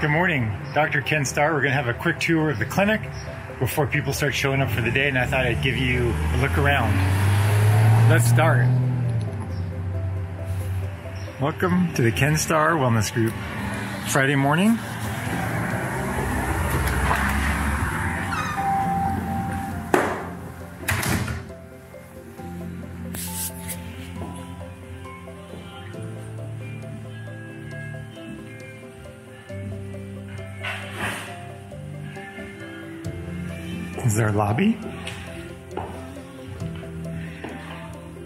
Good morning, Dr. Ken Starr. We're going to have a quick tour of the clinic before people start showing up for the day, and I thought I'd give you a look around. Let's start. Welcome to the Ken Starr Wellness Group. Friday morning. Is our lobby.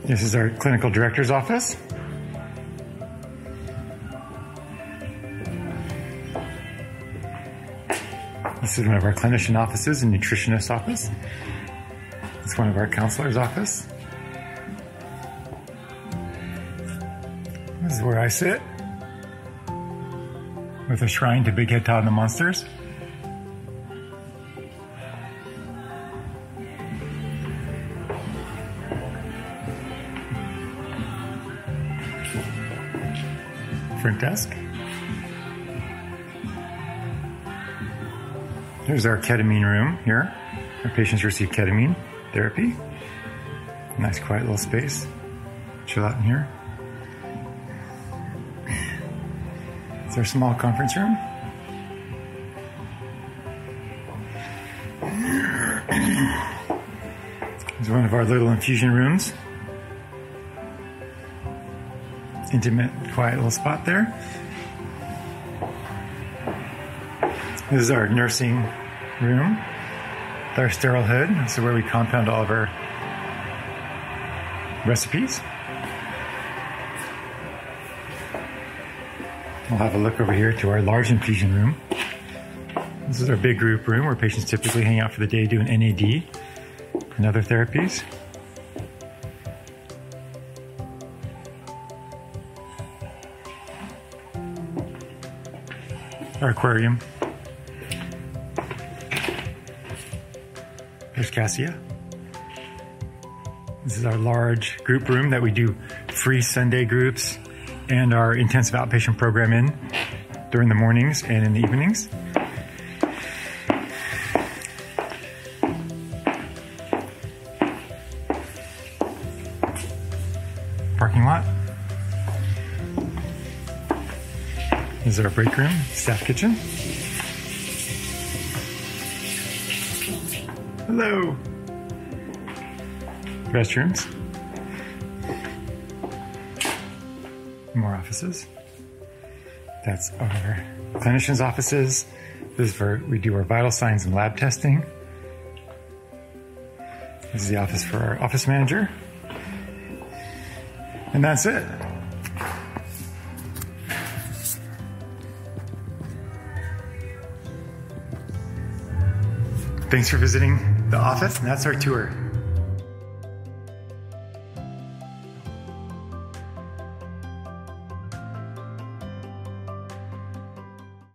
This is our clinical director's office. This is one of our clinician offices and nutritionist office. It's one of our counselor's office. This is where I sit with a shrine to Big Head Todd and the Monsters. Front desk. There's our ketamine room here. Our patients receive ketamine therapy. Nice quiet little space. Chill out in here. It's our small conference room. It's one of our little infusion rooms. Intimate, quiet little spot there. This is our nursing room our sterile hood. This is where we compound all of our recipes. We'll have a look over here to our large infusion room. This is our big group room where patients typically hang out for the day doing NAD and other therapies. Our aquarium. There's Cassia. This is our large group room that we do free Sunday groups and our intensive outpatient program in during the mornings and in the evenings. Parking lot. Is our break room, staff kitchen. Hello. Restrooms. More offices. That's our clinicians' offices. This is for we do our vital signs and lab testing. This is the office for our office manager. And that's it. Thanks for visiting the office, and that's our tour.